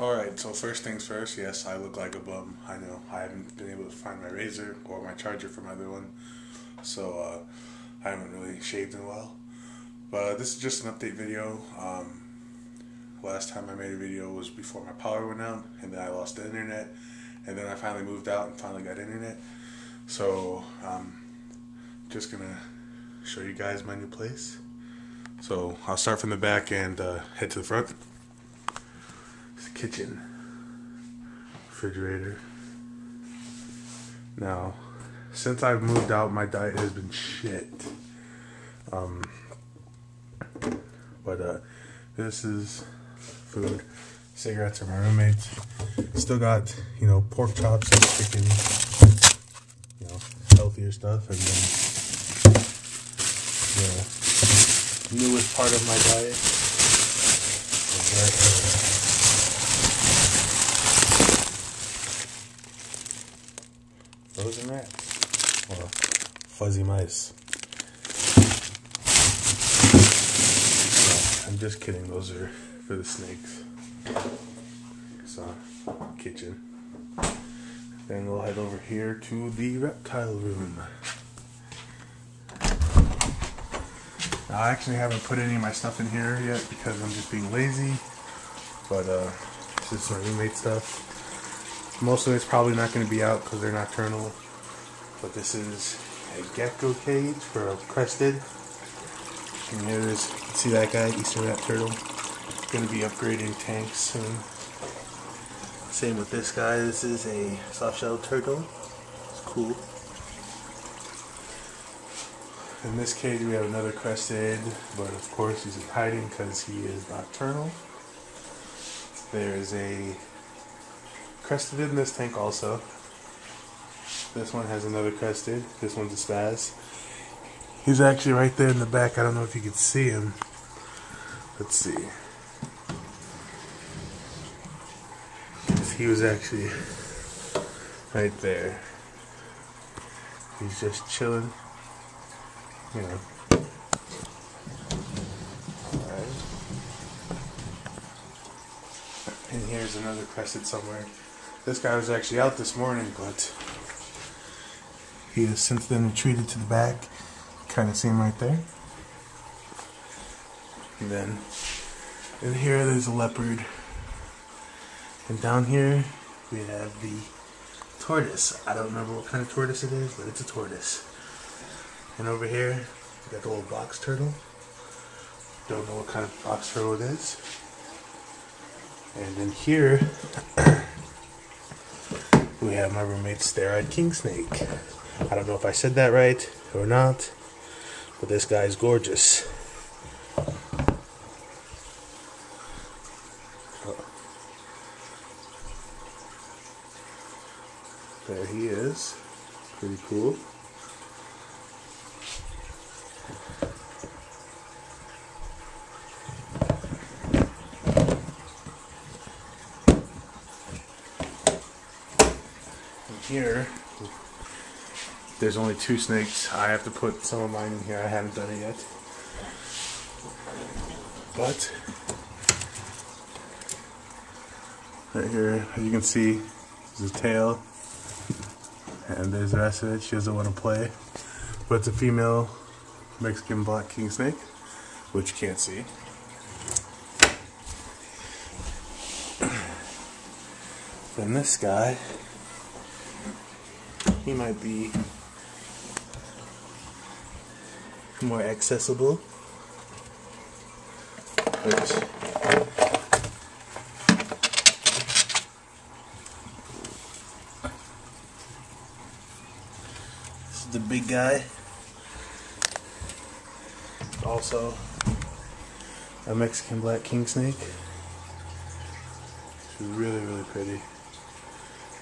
Alright, so first things first, yes, I look like a bum. I know. I haven't been able to find my razor or my charger for my other one. So, uh, I haven't really shaved in a while. But this is just an update video. Um, last time I made a video was before my power went out, and then I lost the internet. And then I finally moved out and finally got internet. So, um, just gonna show you guys my new place. So, I'll start from the back and uh, head to the front kitchen, refrigerator. Now, since I've moved out, my diet has been shit. Um, but uh, this is food. Cigarettes are my roommates. Still got you know pork chops and chicken, you know healthier stuff, and then the newest part of my diet is right here. Frozen rats or fuzzy mice. No, I'm just kidding. Those are for the snakes. So, kitchen. Then we'll head over here to the reptile room. Now, I actually haven't put any of my stuff in here yet because I'm just being lazy. But uh, this is my roommate stuff. Most of it's probably not going to be out because they're nocturnal. But this is a gecko cage for a crested. And there's, see that guy, Eastern Rat Turtle. Going to be upgrading tanks soon. Same with this guy. This is a soft-shelled turtle. It's cool. In this cage we have another crested, but of course he's in hiding because he is nocturnal. There's a crested in this tank also. This one has another crested. This one's a spaz. He's actually right there in the back. I don't know if you can see him. Let's see. He was actually right there. He's just chilling. You know. Alright. And here's another crested somewhere. This guy was actually out this morning, but he has since then retreated to the back. Kind of see him right there. And then in here there's a leopard. And down here we have the tortoise. I don't remember what kind of tortoise it is, but it's a tortoise. And over here we got the little box turtle. Don't know what kind of box turtle it is. And then here we have my roommate's steroid king snake. I don't know if I said that right or not, but this guy's gorgeous. There he is. Pretty cool. Here, there's only two snakes. I have to put some of mine in here. I haven't done it yet. But, right here, as you can see, there's a tail. And there's the rest of it. She doesn't want to play. But it's a female Mexican black king snake, which you can't see. Then this guy he might be more accessible. Which this is the big guy. Also a Mexican black king snake. She's really, really pretty.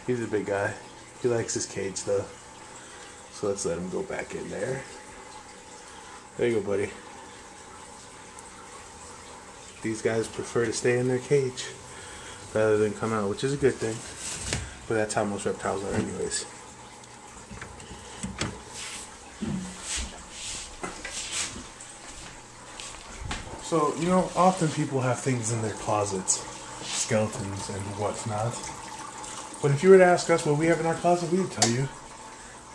He's a big guy. He likes his cage though. So let's let him go back in there. There you go, buddy. These guys prefer to stay in their cage rather than come out, which is a good thing. But that's how most reptiles are anyways. So, you know, often people have things in their closets skeletons and whatnot. But if you were to ask us what we have in our closet, we would tell you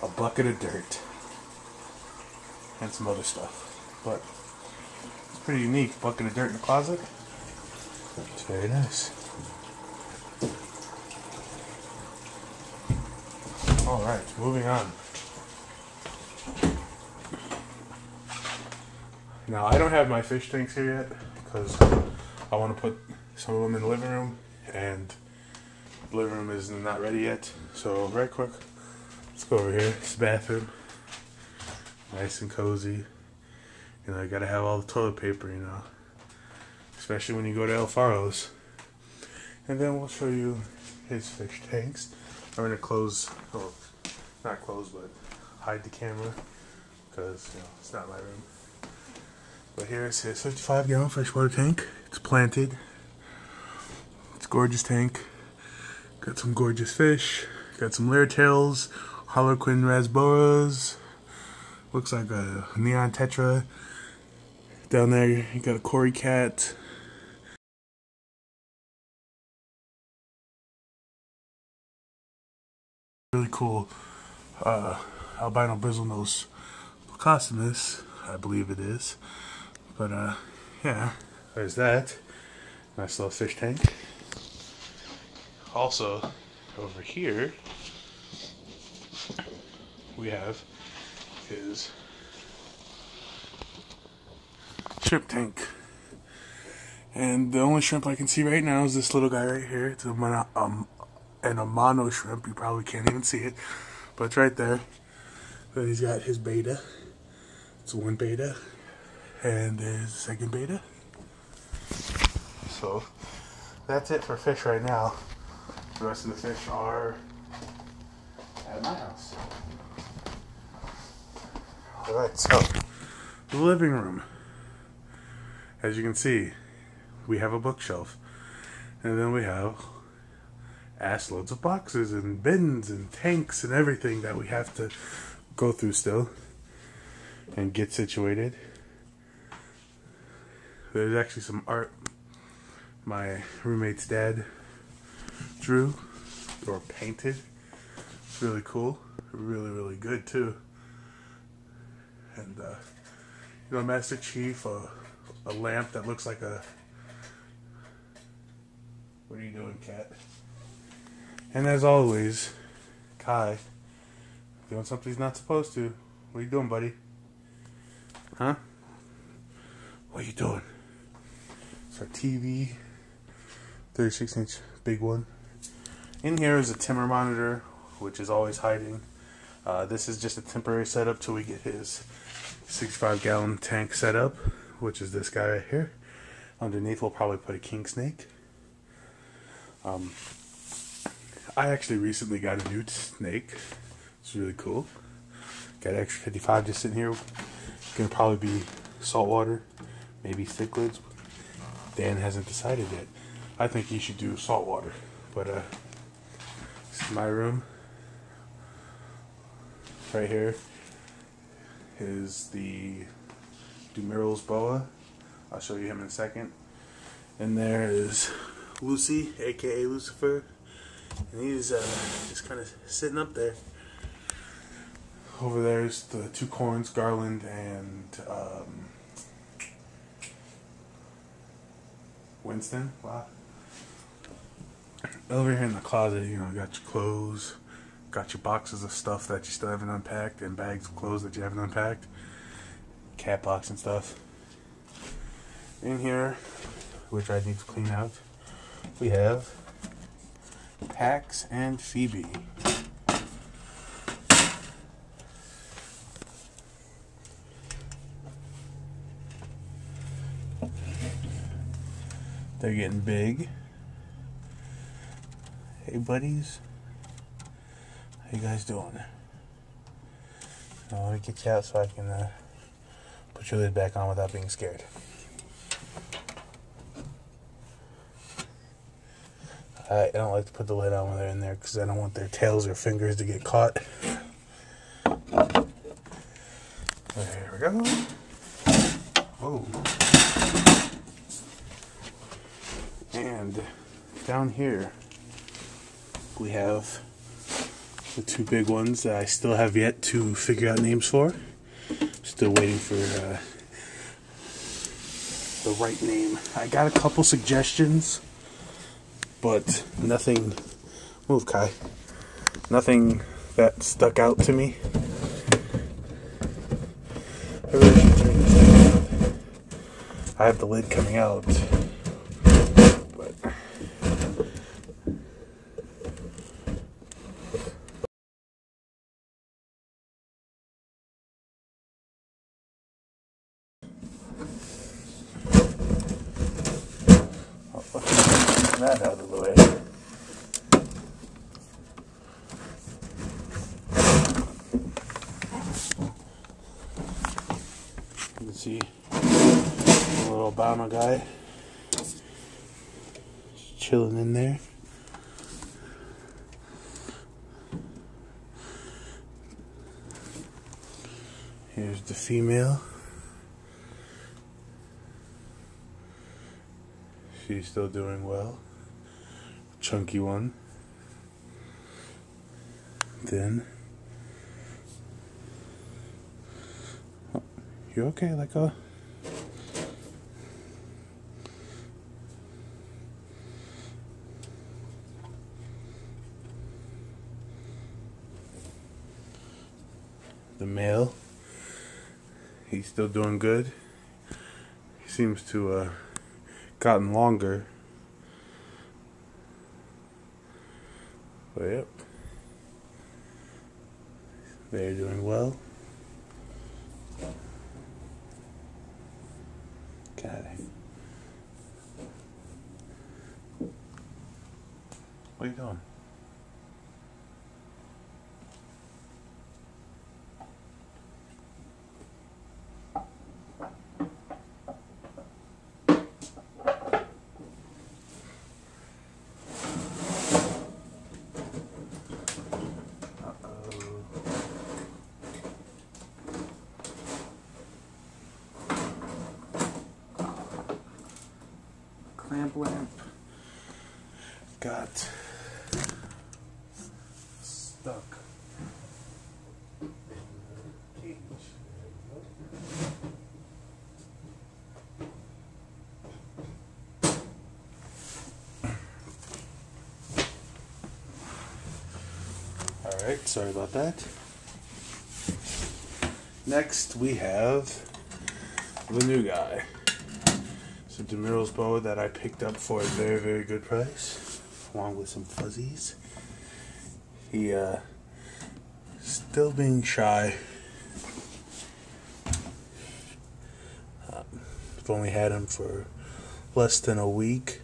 a bucket of dirt and some other stuff. But it's pretty unique. Bucket of dirt in the closet. It's very nice. All right, moving on. Now I don't have my fish tanks here yet because I want to put some of them in the living room, and living room is not ready yet. So right quick, let's go over here. It's bathroom, nice and cozy. You know, you gotta have all the toilet paper, you know, especially when you go to Alfaro's. And then we'll show you his fish tanks. I'm gonna close, oh, not close, but hide the camera because you know it's not my room. But here's his 55 gallon freshwater tank. It's planted. It's gorgeous tank. Got some gorgeous fish. Got some lyretails, harlequin rasboras. Looks like a neon tetra. Down there, you got a cory cat. Really cool uh, albino bristlenose plecostomus, I believe it is. But uh, yeah, there's that. Nice little fish tank. Also, over here, we have his shrimp tank. And the only shrimp I can see right now is this little guy right here. It's a mono, um, an Amano shrimp. You probably can't even see it, but it's right there. Then he's got his betta. It's one betta, and there's a second betta. So that's it for fish right now. The rest of the fish are at my house. Alright, so the living room. As you can see, we have a bookshelf. And then we have ass loads of boxes and bins and tanks and everything that we have to go through still and get situated. There's actually some art my roommate's dad drew or painted. It's really cool. Really, really good too. And uh, you know, Master Chief, a, a lamp that looks like a. What are you doing, cat? And as always, Kai doing something he's not supposed to. What are you doing, buddy? Huh? What are you doing? It's our TV, 36 inch big one. In here is a Timor monitor, which is always hiding. Uh, this is just a temporary setup till we get his 65 gallon tank set up, which is this guy right here. Underneath, we'll probably put a king snake. Um, I actually recently got a new snake. It's really cool. Got extra 55 just sitting here. Gonna probably be saltwater, maybe cichlids, Dan hasn't decided yet. I think he should do salt water. But uh, my room. Right here is the Dumeril's boa. I'll show you him in a second. And there is Lucy, aka Lucifer. And he's uh, just kind of sitting up there. Over there's the two corns, Garland and um, Winston. Wow. Over here in the closet, you know, got your clothes, got your boxes of stuff that you still haven't unpacked, and bags of clothes that you haven't unpacked, cat box and stuff. In here, which I need to clean out, we have Pax and Phoebe. They're getting big. Hey, buddies. How you guys doing? Now, let me get you out so I can uh, put your lid back on without being scared. I don't like to put the lid on when they're in there because I don't want their tails or fingers to get caught. There we go. Whoa. And down here we have the two big ones that I still have yet to figure out names for. Still waiting for uh, the right name. I got a couple suggestions, but nothing. Move, Kai. Nothing that stuck out to me. I really should turn this. I have the lid coming out. But Oh, get that out of the way. You can see little Obama guy chilling in there. Here's the female. She's still doing well. Chunky one. Then. Oh, you okay, like a. The male. He's still doing good. He seems to uh gotten longer. But yep. They're doing well. Got it. What are you doing? Clamp lamp got stuck. Alright, sorry about that. Next, we have the new guy. It's a Dumeril's boa that I picked up for a very, very good price, along with some fuzzies. He, uh, still being shy. I've only had him for less than a week.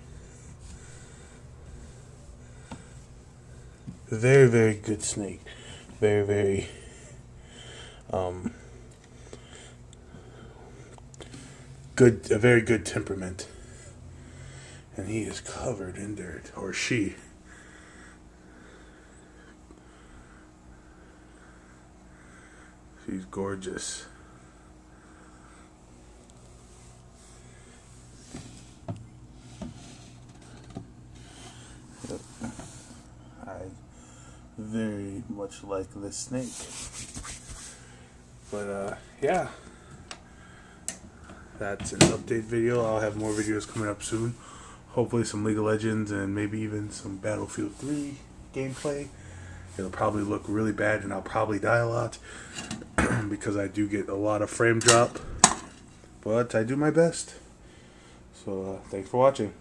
Very, very good snake. Very, very, um, good, a very good temperament. And he is covered in dirt, or she. She's gorgeous. I very much like this snake. But uh, yeah, that's an update video. I'll have more videos coming up soon. Hopefully, some League of Legends and maybe even some Battlefield 3 gameplay. It'll probably look really bad and I'll probably die a lot because I do get a lot of frame drop. But I do my best. So, uh, thanks for watching.